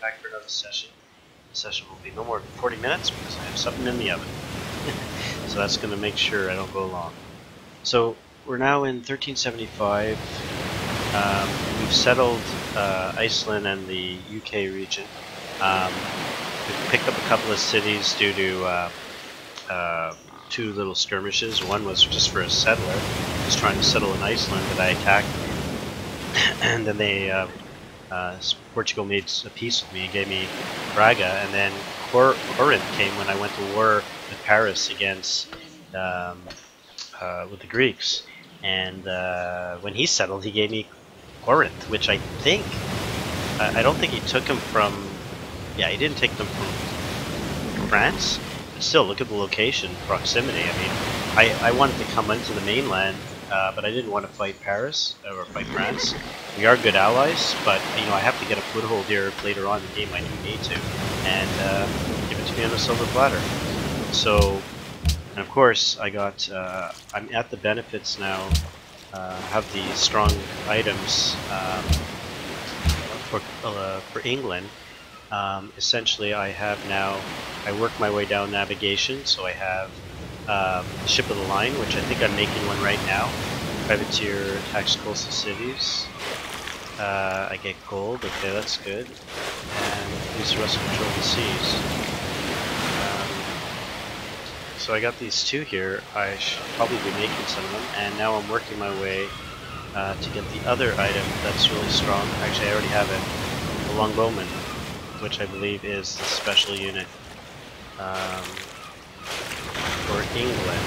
back for another session. The session will be no more than 40 minutes because I have something in the oven. so that's going to make sure I don't go long. So we're now in 1375. Um, we've settled uh, Iceland and the UK region. Um, we've picked up a couple of cities due to uh, uh, two little skirmishes. One was just for a settler, just trying to settle in Iceland that I attacked. and then they, uh, Portugal made a peace with me and gave me Braga, and then Cor Corinth came when I went to war with Paris against um, uh, with the Greeks. And uh, when he settled, he gave me Corinth, which I think I, I don't think he took him from. Yeah, he didn't take them from France. But still, look at the location, proximity. I mean, I, I wanted to come into the mainland, uh, but I didn't want to fight Paris or fight France. We are good allies, but you know I have to get a foothold here later on in the game. I do need to, and uh, give it to me on a silver platter. So and of course, I got, uh, I'm at the benefits now, uh, have the strong items um, for, uh, for England. Um, essentially, I have now, I work my way down navigation, so I have um, Ship of the Line, which I think I'm making one right now. Privateer attacks coastal cities. Uh, I get gold, okay, that's good. And these the rest control the seas. So I got these two here. I should probably be making some of them, and now I'm working my way uh, to get the other item that's really strong. Actually, I already have it. The Longbowman, which I believe is the special unit um, for England.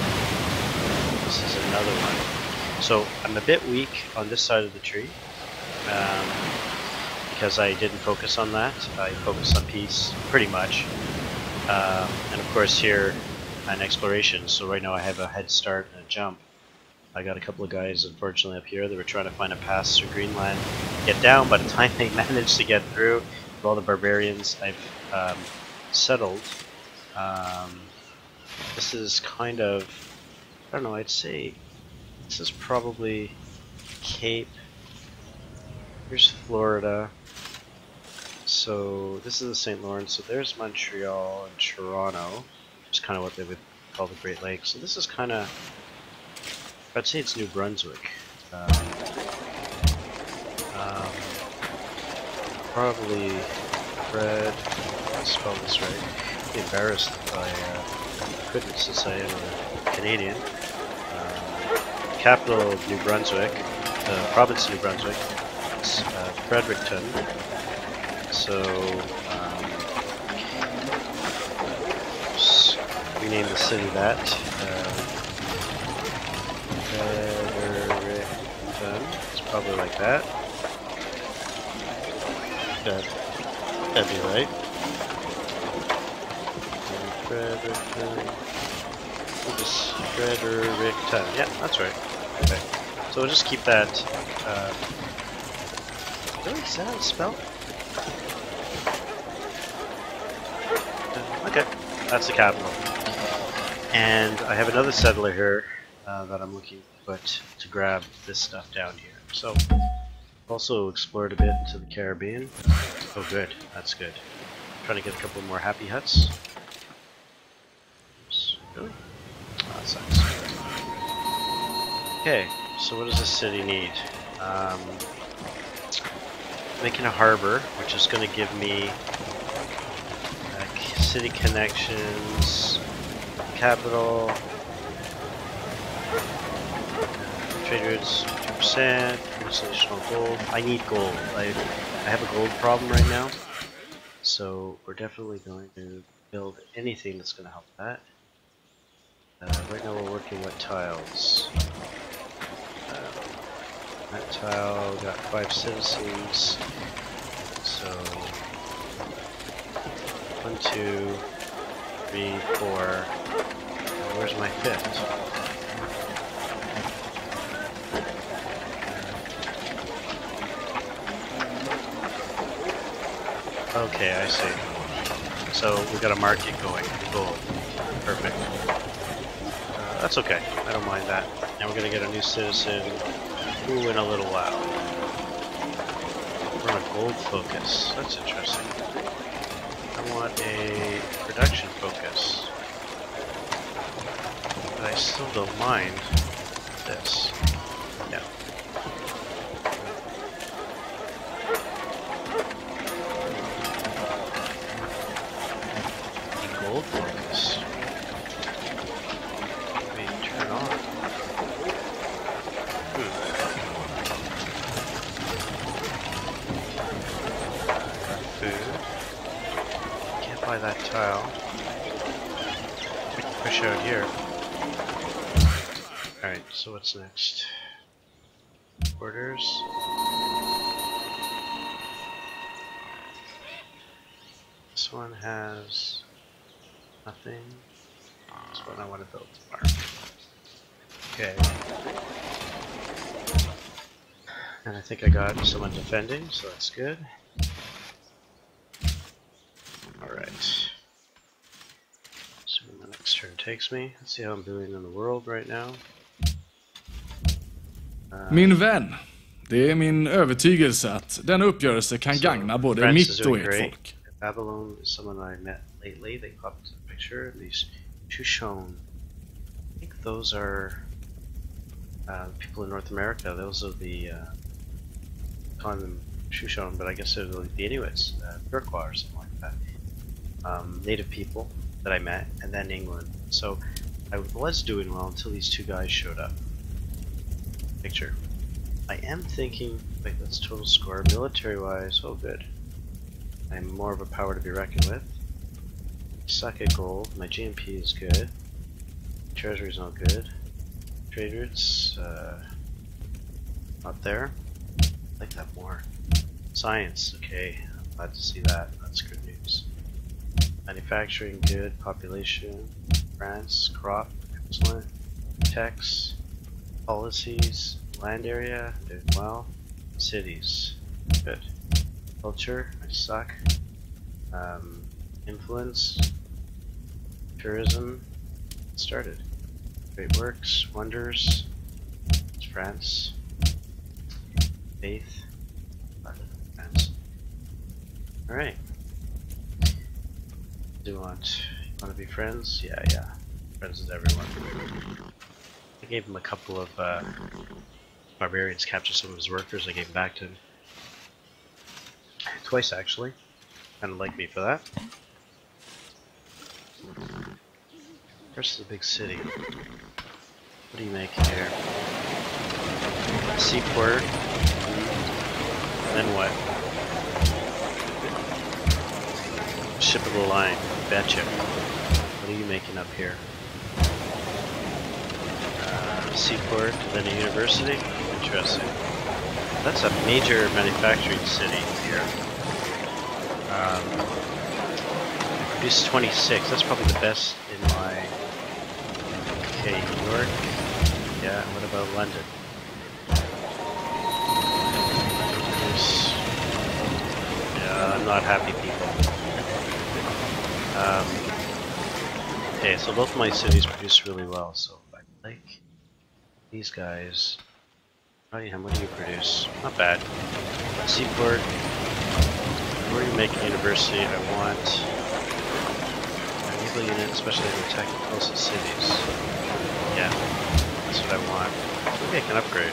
This is another one. So I'm a bit weak on this side of the tree um, because I didn't focus on that. I focused on peace pretty much. Uh, and of course here and exploration, so right now I have a head start and a jump. I got a couple of guys, unfortunately, up here that were trying to find a pass through Greenland, get down. By the time they managed to get through, with all the barbarians I've um, settled, um, this is kind of, I don't know, I'd say this is probably Cape. Here's Florida. So this is the St. Lawrence. So there's Montreal and Toronto which is kind of what they would call the Great Lakes. So this is kind of, I'd say it's New Brunswick. Um, um, probably Fred, I spell this right. Embarrassed I uh, couldn't since I am Canadian. Um, capital of New Brunswick, uh, province of New Brunswick, it's uh, Fredericton. So rename the city that. Uh, it's probably like that. That, that'd be right. Fredericton. Fredericton. Yeah, that's right. Okay. So we'll just keep that. Uh, really? Is that? Okay, that's the capital. And I have another settler here uh, that I'm looking put to grab this stuff down here. So, also explored a bit into the Caribbean. Oh good, that's good. trying to get a couple more happy huts. Really? Oh, that sucks. Okay, so what does this city need? Um, making a harbor, which is going to give me uh, city connections, capital. Trade routes 2%, additional gold. I need gold. I, I have a gold problem right now. So we're definitely going to build anything that's going to help that. Uh, right now we're working with tiles. Uh, that tile got five citizens. So one, two, three, four, where's my fifth? Okay, I see. So we got a market going. Cool. Perfect. That's okay. I don't mind that. Now we're gonna get a new citizen ooh, in a little while. We're on a gold focus. That's interesting. I want a production focus. But I still don't mind this. Tile. Push out here. Alright, so what's next? Orders. This one has nothing. This one I want to build tomorrow. Okay. And I think I got someone defending, so that's good. Alright. See where my next turn takes me. Let's see how I'm doing in the world right now. Uh, Min vän, det är min övertygelse att denna uppgörelse kan So, gagna både France mitt och ert great. folk. Babylon is someone I met lately. They popped a picture. of These Shoshone. I think those are uh, people in North America. Those are the uh, calling them Shoshone, but I guess they're the, the Inuits, uh, Iroquois or something like that. Um, native people that I met, and then England. So I was doing well until these two guys showed up. Picture. I am thinking, wait, that's total score. Military wise, oh good. I'm more of a power to be reckoned with. Suck at gold. My GNP is good. Treasury's not good. Trade routes, uh, not there. I like that more. Science, okay. I'm glad to see that. That's good. Manufacturing, good. Population, France, crop, excellent. Tax, policies, land area, doing well. Cities, good. Culture, I suck. Um, influence, tourism, started. Great works, wonders, France. Faith, France. Do you want, you want to be friends? Yeah, yeah. Friends with everyone. I gave him a couple of, uh, barbarians captured some of his workers, I gave them back to him. Twice actually. Kind of like me for that. Where's the big city? What do you make here? Seaport. Then what? Ship of the line. Betcha. What are you making up here? Uh, seaport, then a university? Interesting. That's a major manufacturing city here. Um, produce 26. That's probably the best in my. Okay, New York. Yeah. What about London? Produce- Yeah, I'm not happy. Um, okay, so both my cities produce really well. So I like these guys. Nottingham, what do you produce? Not bad. Seaport. Where you make a university, I want a naval unit, especially to attack the closest cities. Yeah, that's what I want. Maybe I can upgrade.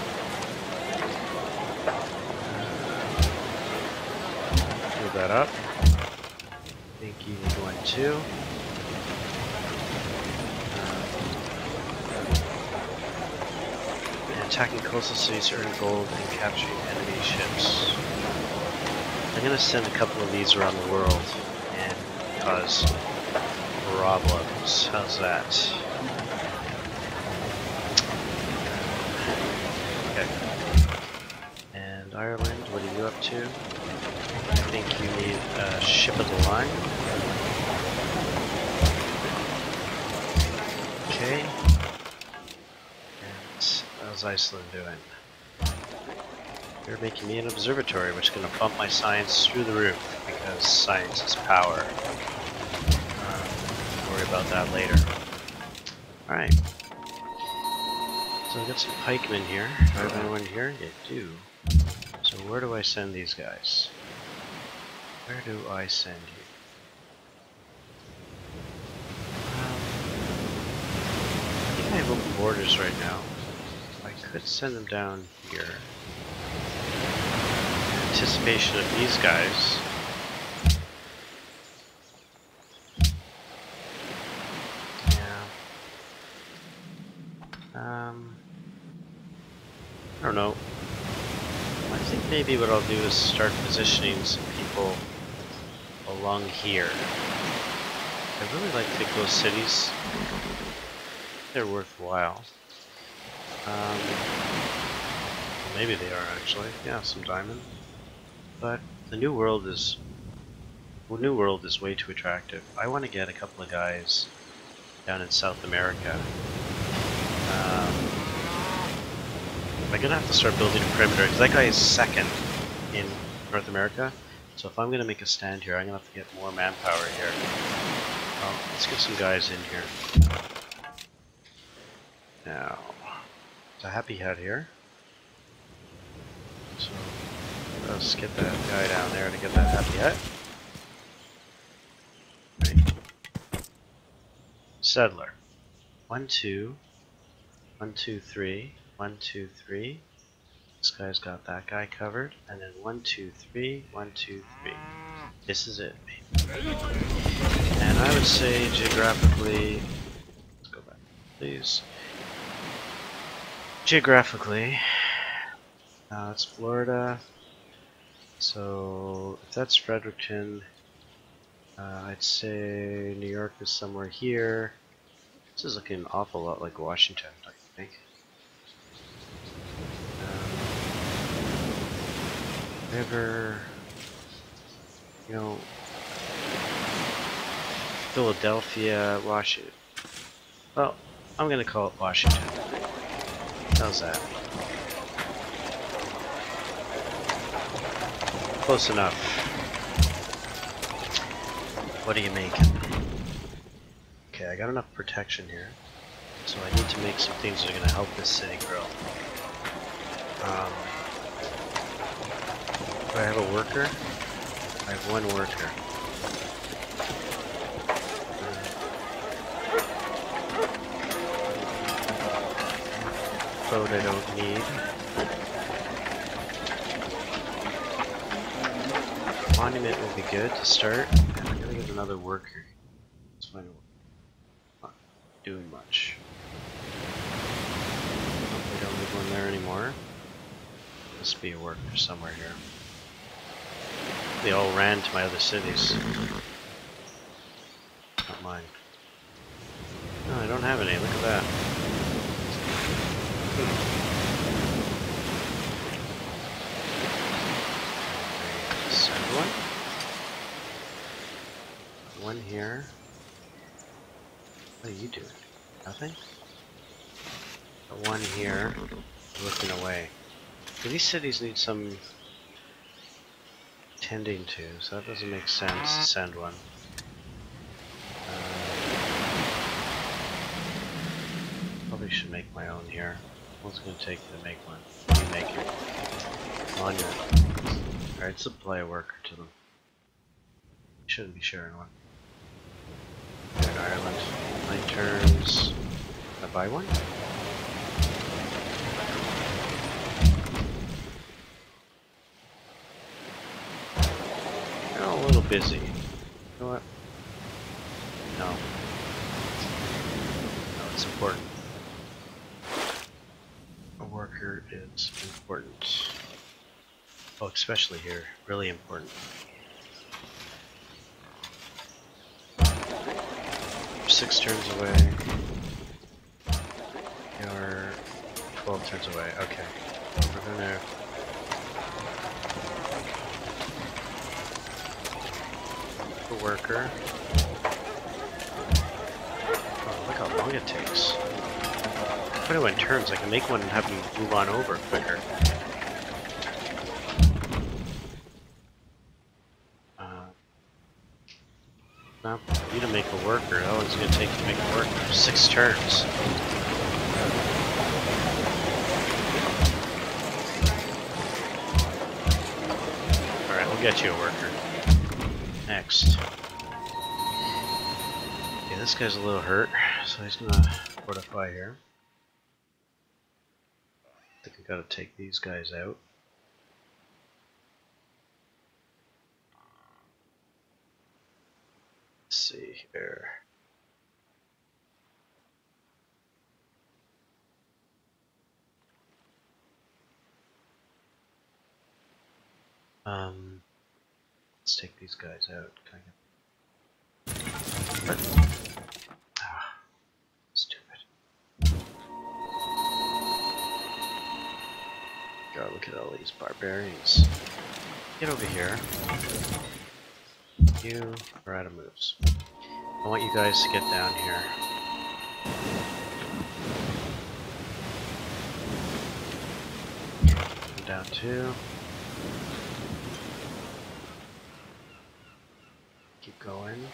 Move that up. I think you need one too. Uh, and attacking coastal cities to earn gold and capturing enemy ships. I'm gonna send a couple of these around the world and cause problems. How's that? Okay. And Ireland, what are you up to? I think you need a ship of the line. Okay. And how's Iceland doing? They're making me an observatory, which is going to bump my science through the roof, because science is power. Um, worry about that later. Alright. So I've got some pikemen here. Do I have anyone here? They do. So where do I send these guys? Where do I send you? Um, I think I have open borders right now. I could send them down here. In anticipation of these guys. Yeah. Um, I don't know. I think maybe what I'll do is start positioning some people along here. I really like to those cities. They're worthwhile. Um, maybe they are actually. Yeah, some diamond. But the new world is the new world is way too attractive. I want to get a couple of guys down in South America. Um, I'm gonna have to start building a perimeter because that guy is second in North America. So if I'm gonna make a stand here, I'm gonna have to get more manpower here. Let's get some guys in here. Now, it's a happy hut here. So uh, let's get that guy down there to get that happy hut. Settler. One, two. One, two, three. One, two, three. This guy's got that guy covered. And then one, two, three. One, two, three. This is it. And I would say geographically, let's go back, please. Geographically, uh, it's Florida. So if that's Fredericton, uh, I'd say New York is somewhere here. This is looking an awful lot like Washington, I think. River, you know, Philadelphia, Washington. Well, I'm gonna call it Washington. How's that? Close enough. What are you making? Okay, I got enough protection here. So I need to make some things that are gonna help this city grow. Um, I have a worker? I have one worker. Boat I don't need. Monument will be good to start. I'm gonna get another worker. Let's find a not doing much. I don't need one there anymore. Must be a worker somewhere here. They all ran to my other cities. Not mine. No, I don't have any. Look at that. Send one. One here. What are you doing? Nothing? One here, looking away. These cities need some tending to, so that doesn't make sense to send one. Uh, probably should make my own here. What's it gonna take you to make one? You make it. Monument. Alright, supply a worker to them. Shouldn't be sharing one. In Ireland. My turns. I buy one? They're all a little busy. You know what? No. No, it's important. A worker is important. Oh, especially here. Really important. Six turns away. You're 12 turns away. Okay. We're gonna a worker. Oh, look how long it takes. Put it in turns, I can make one and have them move on over quicker. Uh, no, you to make a worker. How long is it going to take to make a worker? Six turns. Alright, we'll get you a worker. Next? Okay, this guy's a little hurt, so he's gonna fortify here. I think I gotta take these guys out. Let's see here. Um, let's take these guys out. Ah, stupid. God, look at all these barbarians. Get over here. You are out of moves. I want you guys to get down here. Come down two. Keep going.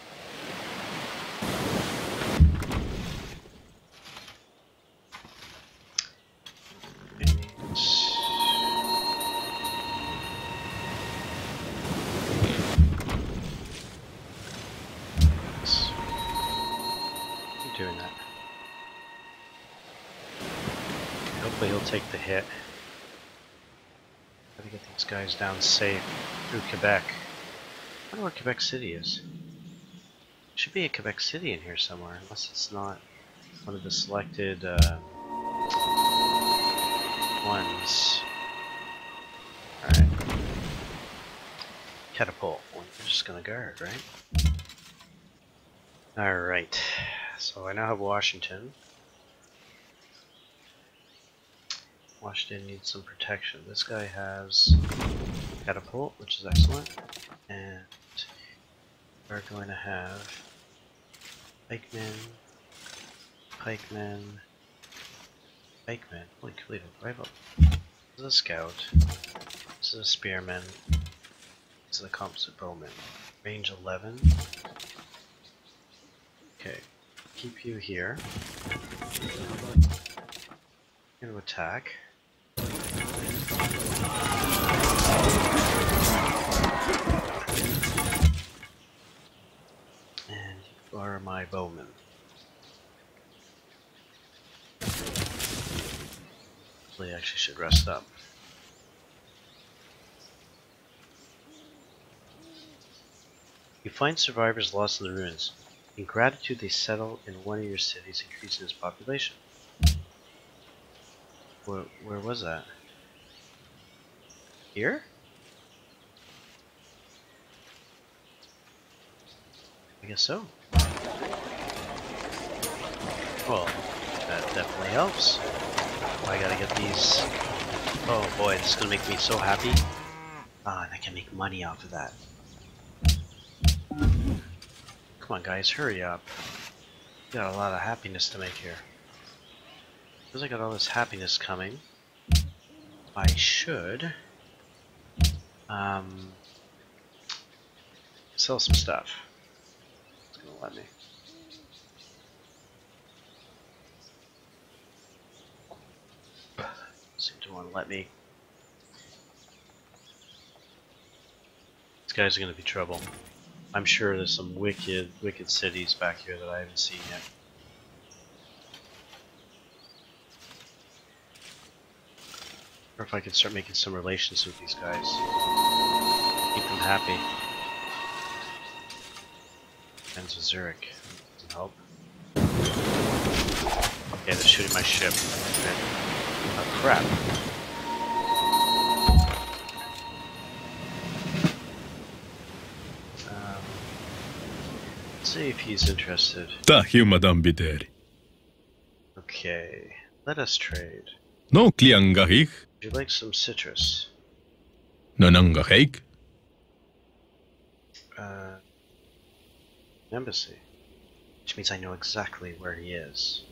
Doing that. Hopefully he'll take the hit. Gotta get these guys down safe through Quebec. I wonder where Quebec City is. Should be a Quebec City in here somewhere, unless it's not one of the selected uh, ones. Alright. Catapult. You're just gonna guard, right? Alright. So I now have Washington. Washington needs some protection. This guy has catapult, which is excellent. And we're going to have pikemen, pikemen, pikemen. Holy I have this is a scout, this is a spearman, this is a composite bowman. Range 11. Okay, keep you here. Gonna attack. Bowman. I actually should rest up. You find survivors lost in the ruins. In gratitude, they settle in one of your cities, increasing its population. Where, where was that? Here? I guess so. Well, that definitely helps. I gotta get these. Oh boy, this is gonna make me so happy. Ah, and I can make money off of that. Come on, guys, hurry up. Got a lot of happiness to make here. Because I got all this happiness coming, I should um, sell some stuff. It's gonna let me. To want to let me. These guys are gonna be trouble. I'm sure there's some wicked, wicked cities back here that I haven't seen yet. Or if I could start making some relations with these guys. Keep them happy. Friends with Zurich. Help. Okay, they're shooting my ship. Okay. Oh crap. Um, let's see if he's interested. Tahju, Madame Bideri. Okay, let us trade. No kliangahik, Would you like some citrus? nanangaheik. Uh, embassy. Which means I know exactly where he is.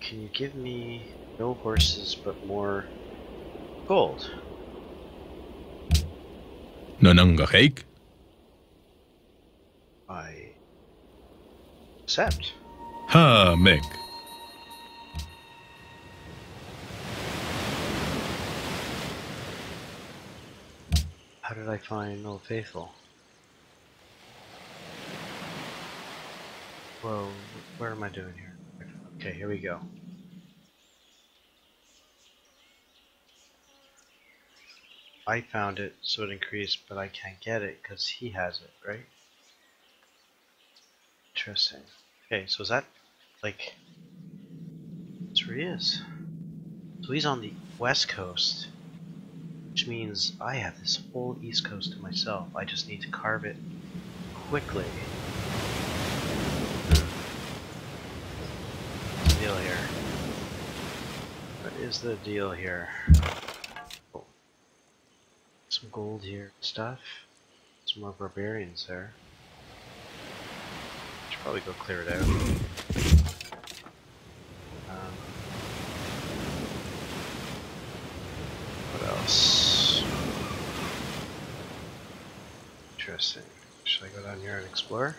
Can you give me no horses but more gold? Nanangaheik. I accept. Ha, Meg. How did I find Old Faithful? Whoa, where am I doing here? Okay, here we go. I found it, so it increased, but I can't get it because he has it, right? Interesting. Okay, so is that like that's where he is? So he's on the west coast, which means I have this whole east coast to myself. I just need to carve it quickly. What's the deal here? What is the deal here? Some gold here, stuff. Some more barbarians there. Should probably go clear it out. Um, what else? Interesting. Should I go down here and explore?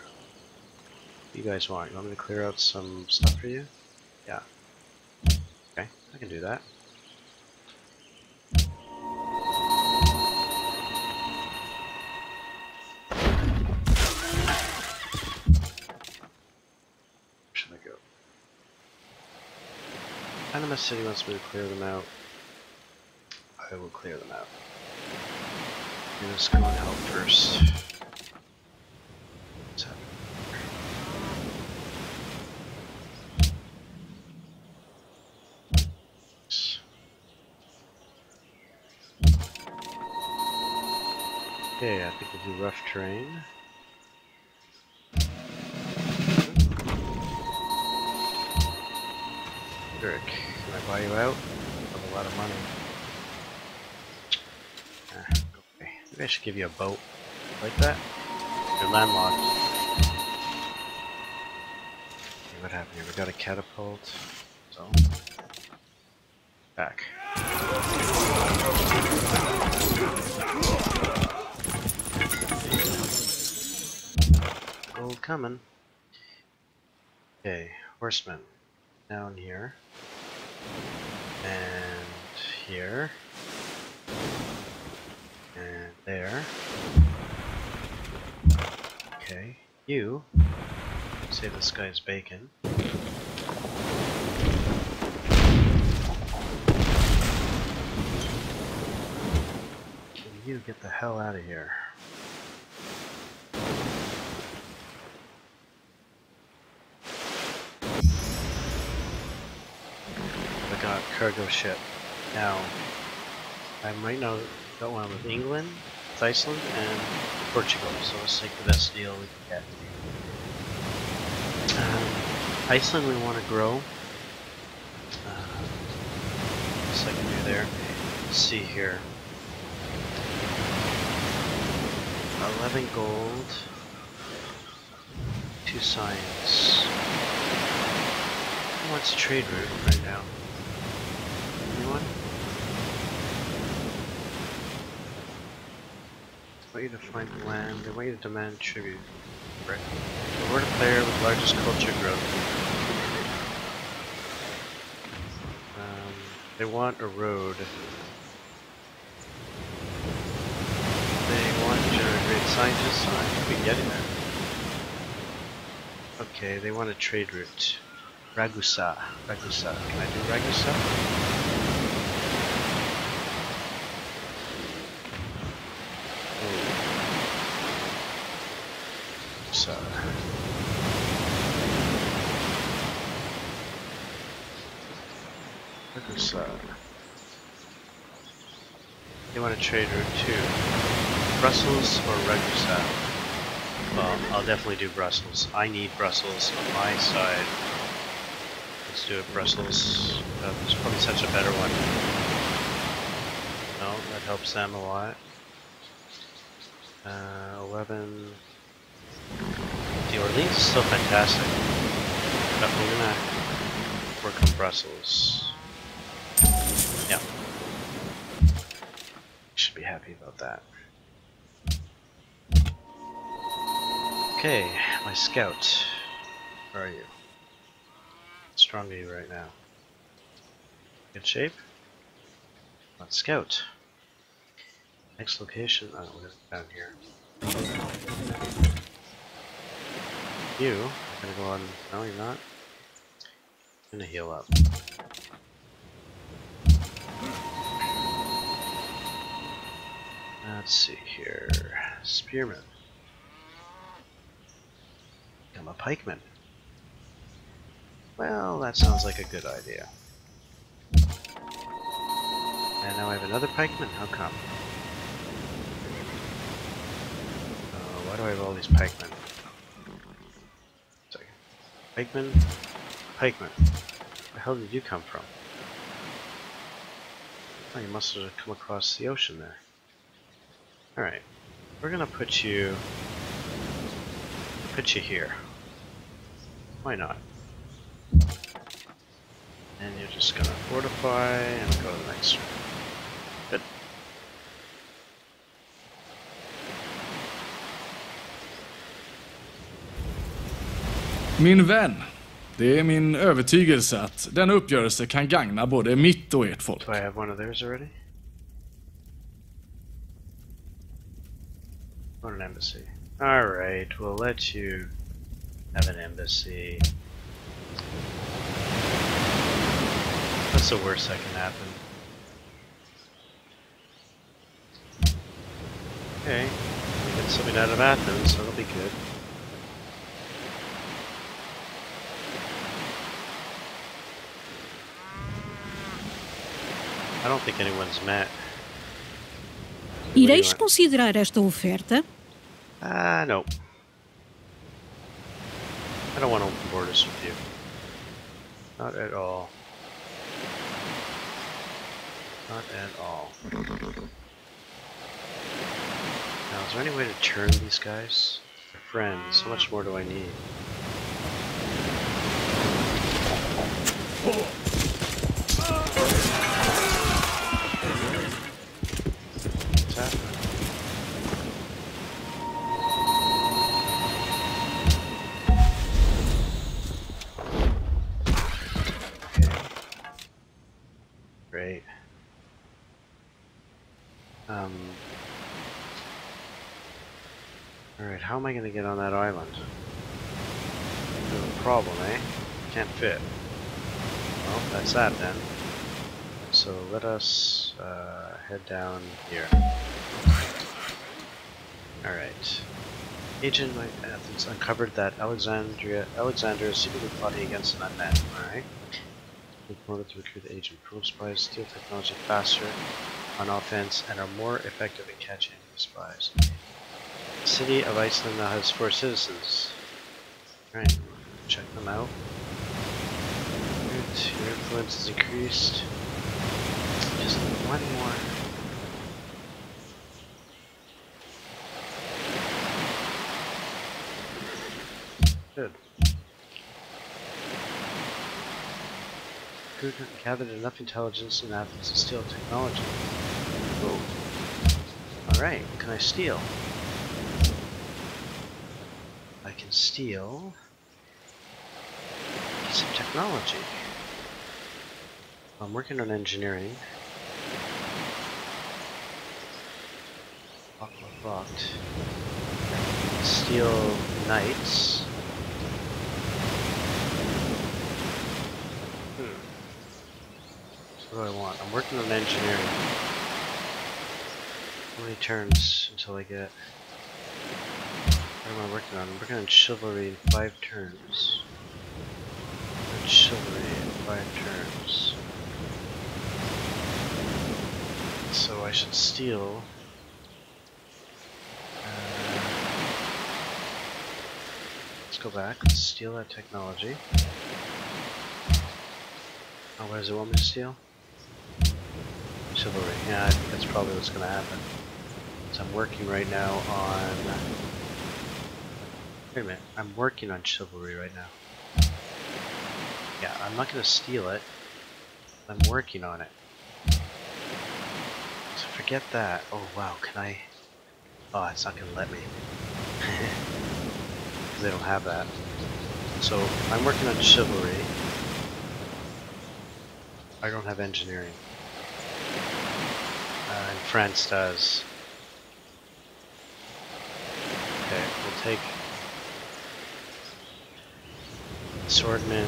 You guys want? You want me to clear out some stuff for you? Yeah. Okay, I can do that. Should I go? Panama City wants me to clear them out. I will clear them out. Let's go and help first. Okay, I think rough terrain. Eric, can I buy you out? With a lot of money. Ah, okay. Maybe I should give you a boat. Like that? You're landlocked. Okay, what happened here? We got a catapult. So. Back. Coming. Okay, horsemen. Down here. And here. And there. Okay, you. Say this guy's bacon. You get the hell out of here? Cargo ship. Now, I might know got one with England, with Iceland, and Portugal, so let's take the best deal we can get. Um, Iceland we want to grow. Uh, what's I can do there? Let's see here. 11 gold, 2 science. What's trade route right now? Anyone? I want you to find land. I want you to demand tribute. Right. Reward a player with largest culture growth. Um, they want a road. They want to generate great scientists. I think we can get there. Okay, they want a trade route. Ragusa. Ragusa. Can I do Ragusa? So. Ragusa. They want a trade route too. Brussels or Ragusa? Well, I'll definitely do Brussels. I need Brussels on my side. Let's do it, Brussels. Uh, there's probably such a better one. No, that helps them a lot. Uh, 11. The Orleans is still fantastic. But we're gonna work on Brussels. Yeah. Should be happy about that. Okay, my scout. Where are you? Strong you right now? Good shape? Let's scout. Next location. Oh, we're down here. You, I'm Gonna go on. No, you're not. Gonna heal up. Let's see here. Spearman. A pikeman. Well, that sounds like a good idea. And now I have another pikeman? How come? Uh, why do I have all these pikemen? Pikeman? Pikeman. Where the hell did you come from? Oh, you must have come across the ocean there. Alright. We're gonna put you... Put you here. Why not? And you're just gonna fortify and go to the next room. Good. Min vän, det är min övertygelse att denna uppgörelse kan gagna både mitt och ert folk. Do I have one of theirs already? What an embassy. Alright, we'll let you have an embassy. What's the worst that can happen? Okay, we get something out of Athens, so it'll be good. I don't think anyone's met. Ireis considerar esta oferta? Ah, no. I don't want to open borders with you. Not at all. Not at all. Now, is there any way to turn these guys? Friends. How much more do I need? Great. Um. Alright, how am I gonna get on that island? A problem, eh? Can't fit. Well, that's that then. So let us uh, head down here. Alright. Agent Athens uncovered that Alexandria Alexander is secretly plotting against an unman. Alright. We promoted to recruit agent. Probe spies steal technology faster on offense and are more effective at catching spies. The city of Iceland now has four citizens. Alright, check them out. Good, your influence is increased. Just one more. Good. Gathered enough intelligence in Athens to steal technology. Oh. Alright, can I steal? I can steal of technology. I'm working on engineering. Lock, lock, locked. Steal knights. Hmm. So what do I want? I'm working on engineering. How many turns until I get... What am I working on? I'm working on chivalry in five turns. Chivalry in five turns. So I should steal. Uh, let's go back. Let's steal that technology. Oh, what does it want me to steal? Chivalry. Yeah, I think that's probably what's going to happen. So I'm working right now on. Wait a minute. I'm working on chivalry right now. Yeah, I'm not going to steal it. I'm working on it. So forget that. Oh wow, can I? Oh, it's not gonna let me. Because they don't have that. So I'm working on chivalry. I don't have engineering. And France does. Okay, we'll take. Swordman,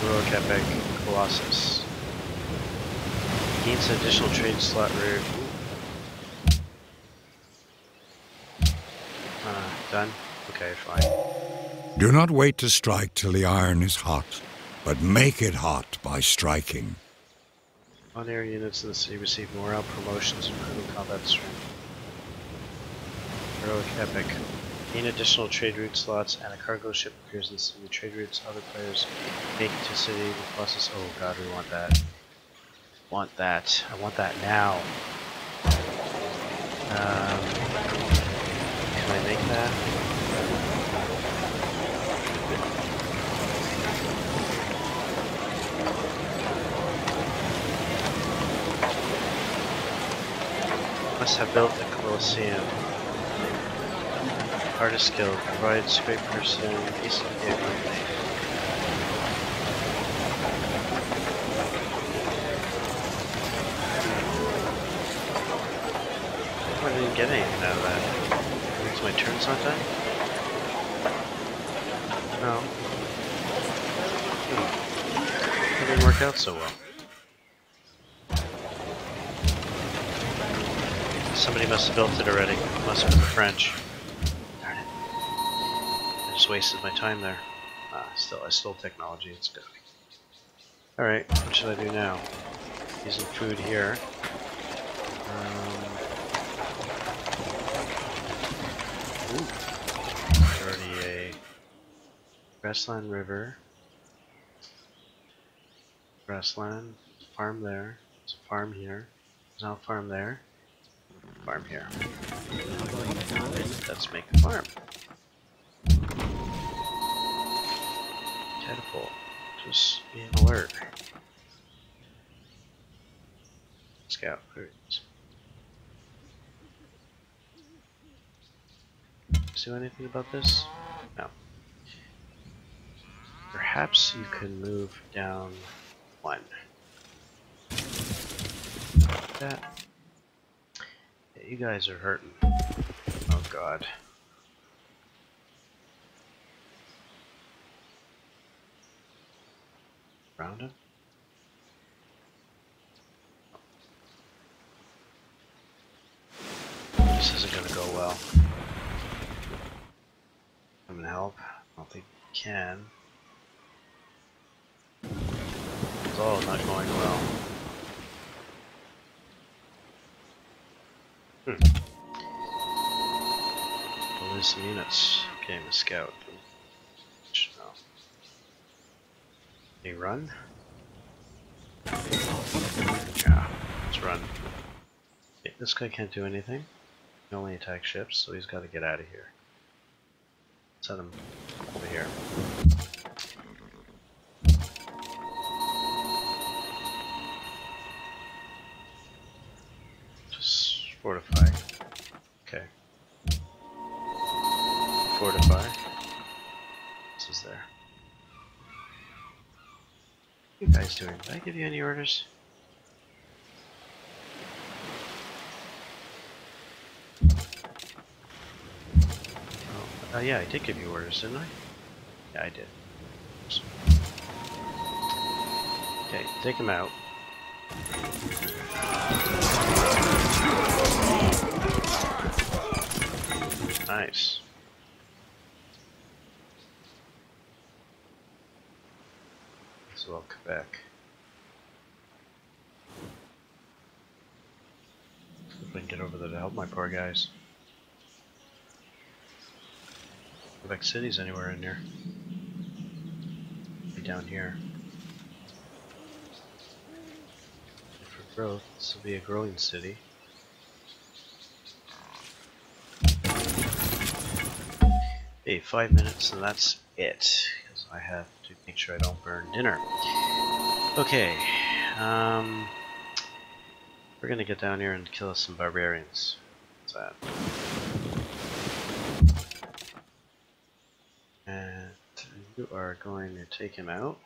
Heroic Epic, Colossus. Gains an additional trade slot rare. Uh, done? Okay, fine. Do not wait to strike till the iron is hot, but make it hot by striking. On-air units in the city receive morale promotions, improving combat strength. Heroic Epic. Gain additional trade route slots and a cargo ship appears in the city. Trade routes other players make to city with pluses. Oh god, we want that. Want that. I want that now. Um, can I make that? Must have built the Colosseum. Artist Guild provides great person, decent vehicle. I didn't get anything out of that. Means my turn's not done? No. Hmm. It didn't work out so well. Somebody must have built it already. Must have been French. Darn it. I just wasted my time there. Ah, still, I stole technology. It's good. Alright, what should I do now? Using food here. Um, ooh. Already a grassland river. Grassland. Farm there. There's a farm here. There's now a farm there farm here. Let's make a farm. Catapult. Just be alert. Scout. There. Do anything about this? No. Perhaps you can move down one. That. You guys are hurting. Oh god. Round him? This isn't gonna go well. I'm gonna help. I don't think we can. It's all not going well. Hmm. Some units. Okay, the scout. No. They run? Yeah, let's run. This guy can't do anything. He only attack ships, so he's got to get out of here. Set him over here. Fortify. Okay. Fortify. This is there. What are you guys doing? Did I give you any orders? Oh, uh, yeah, I did give you orders, didn't I? Yeah, I did. Okay, take him out. Nice. As well, Quebec. If I can get over there to help my poor guys. Quebec City's anywhere in there. Be down here. For growth, this will be a growing city. Hey, five minutes and that's it. Because I have to make sure I don't burn dinner. Okay, um, we're gonna get down here and kill some barbarians. What's that? And you are going to take him out.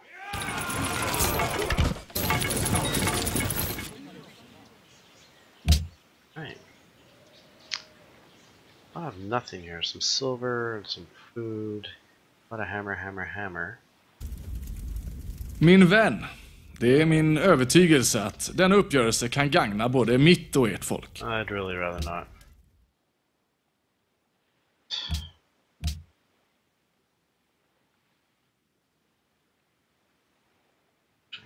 Have nothing here. Some silver and some food. A lot of hammer, hammer, hammer. Min vän, det är min övertygelse att denna uppgörelse kan gagna både mitt och ert folk. I'd really rather not.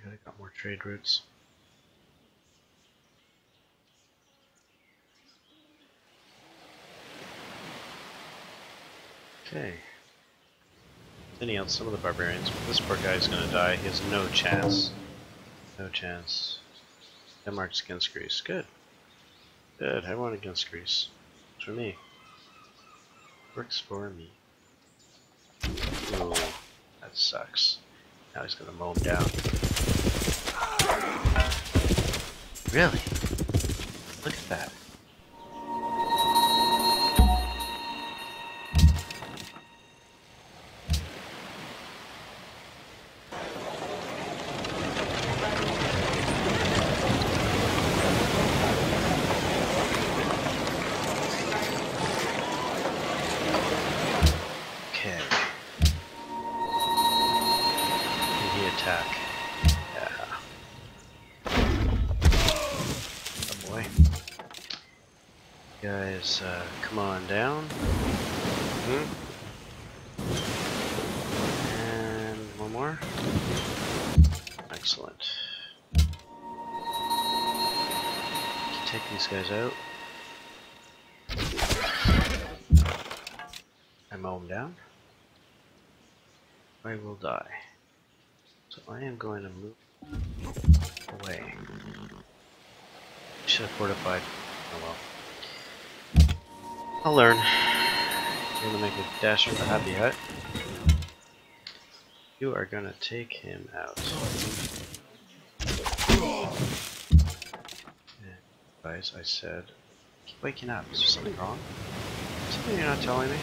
I got more trade routes. Okay. Thinning out some of the barbarians, but this poor guy's gonna die. He has no chance. No chance. Denmark's against Greece. Good. Good, I want against Greece. It's for me. Works for me. Ooh, that sucks. Now he's gonna mow him down. Really? Look at that. Guys, uh, come on down. Hmm. And one more. Excellent. Take these guys out. I mow them down. I will die. So I am going to move away. Should have fortified. Oh well. I'll learn. You're gonna make a dash for the happy hut. You are gonna take him out. Guys, I said, keep waking up. Is there something wrong? Something you're not telling me?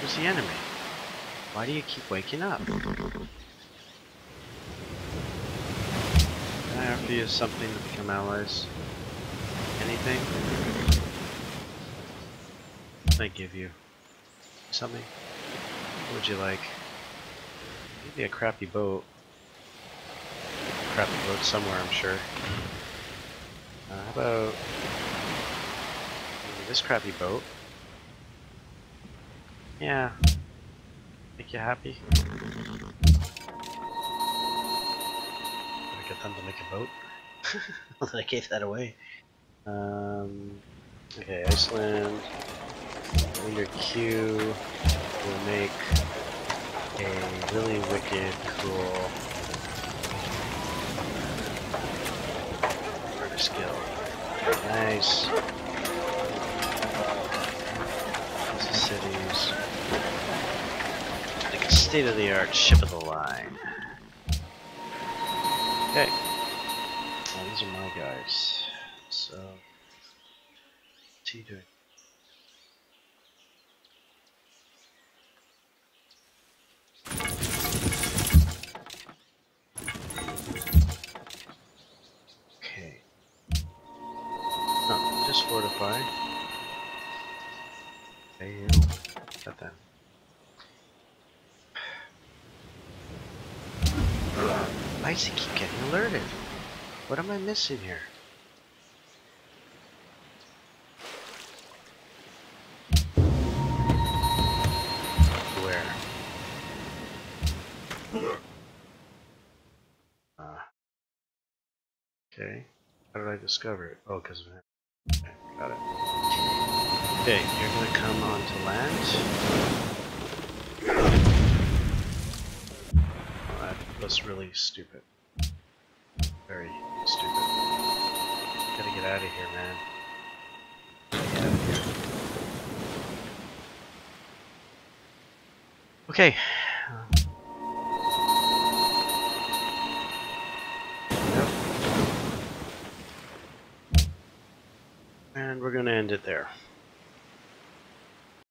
Who's the enemy? Why do you keep waking up? Can I offer you something to become allies? Anything? I give you? Something? What would you like? Maybe a crappy boat. Crappy boat somewhere, I'm sure. Uh, how about this crappy boat? Yeah. Make you happy? Gotta get them to make a boat. I gave that away. Um, okay, Iceland. Under Q will make a really wicked, cool murder skill. Nice. Cities. Like a state-of-the-art ship of the line. Okay. Well, these are my guys. So, what's he doing? Okay. Just fortify. Okay, you got that. Why does keep getting alerted? What am I missing here? Where? Ah. Okay. How did I discover it? Oh, because of him. Okay, you're gonna come onto land. Oh, that was really stupid. Very stupid. Gotta get out of here, man. Get out of here. Okay. And we're gonna end it there.